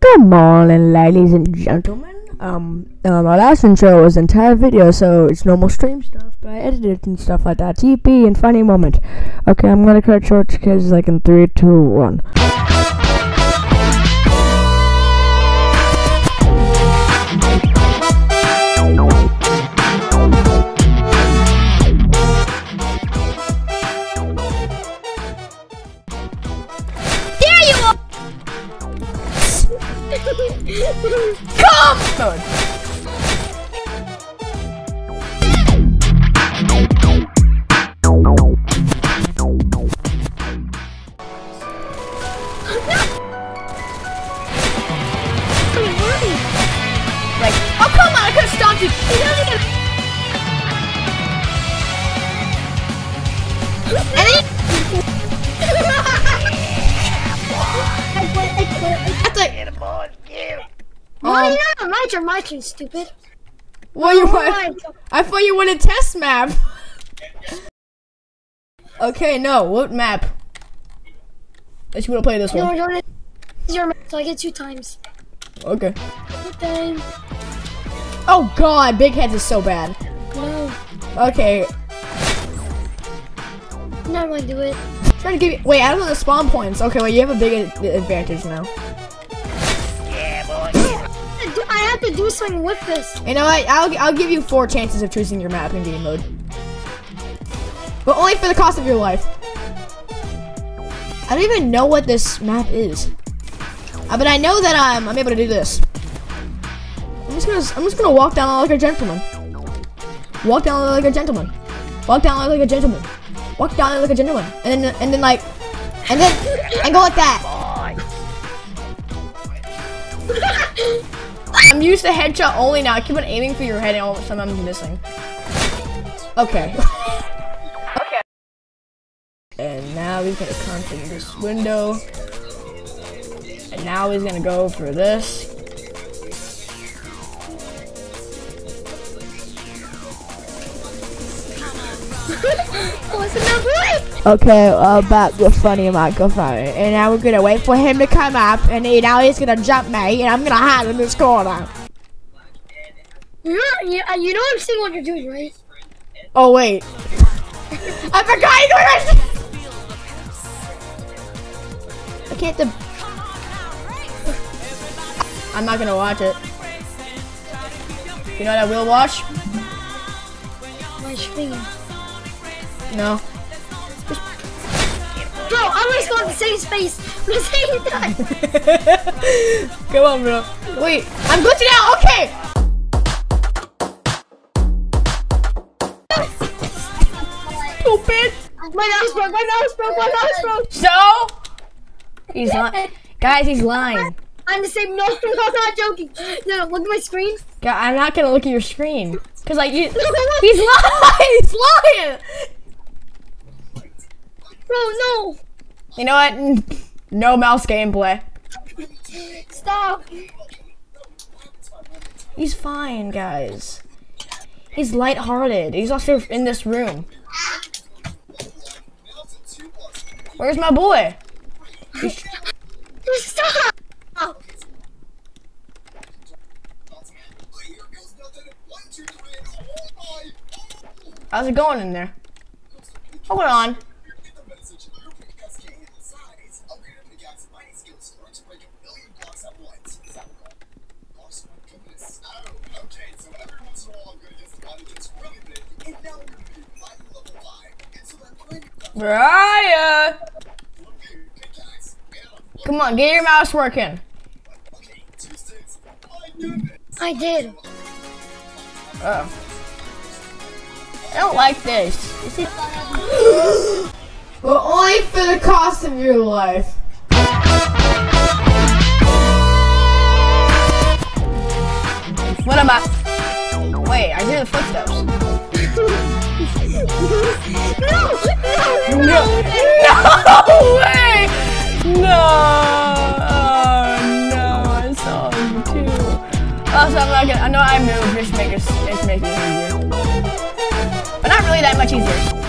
Good morning, ladies and gentlemen. Um, uh, my last intro was entire video, so it's normal stream stuff, but I edited and stuff like that. TP and funny moment. Okay, I'm gonna cut short because like in three, two, one. Come! Why um, not? My turn, my turn, stupid. well, you want. I thought you wanted test map. okay, no, what map? I just want to play this No, one. don't zero, so I get two times. Okay. Time. Oh god, Big Heads is so bad. No, Okay, I'm not gonna do it. trying to give you. Wait, I don't know the spawn points. Okay, wait, you have a big advantage now. I have to do something with this. You know what? I'll, I'll give you four chances of choosing your map in game mode. But only for the cost of your life. I don't even know what this map is. Uh, but I know that I'm, I'm able to do this. I'm just gonna I'm just gonna walk down like a gentleman. Walk down like a gentleman. Walk down like a gentleman. Walk down like a gentleman. And then and then like and then and go like that. I'm used to headshot only now. I keep on aiming for your head and all of a sudden I'm missing. Okay. okay. And now he's gonna configure this window. And now he's gonna go for this. That voice? Okay, uh, back the funny microphone, and now we're gonna wait for him to come up, and he, now he's gonna jump me, and I'm gonna hide in this corner. You're, you, uh, you know I'm seeing what you're doing, right? Oh wait. I forgot you were I can't the I'm not gonna watch it. You know what I will watch? My screen. No. Bro, I'm gonna spawn the same space at the same time. Come on, bro. Wait, I'm glitching out. Okay. Stupid. My mouse broke, my mouse broke, my mouse broke. So he's lying, guys. He's lying. I'm the same, no, I'm not joking. No, no, look at my screen. God, I'm not gonna look at your screen, cause like you, he's lying. He's lying. Bro, no. You know what? No mouse gameplay. Stop. He's fine, guys. He's lighthearted. He's also in this room. Where's my boy? Stop. How's it going in there? Hold on. Mariah! Come on, get your mouse working. I did. Oh. I don't like this. Is it? but only for the cost of your life. What am I? Wait, I hear the footsteps. No, no, No, no way! No, oh, no, I saw him too. Oh, also, I'm not gonna. I know I moved just make it, just make it easier, but not really that much easier.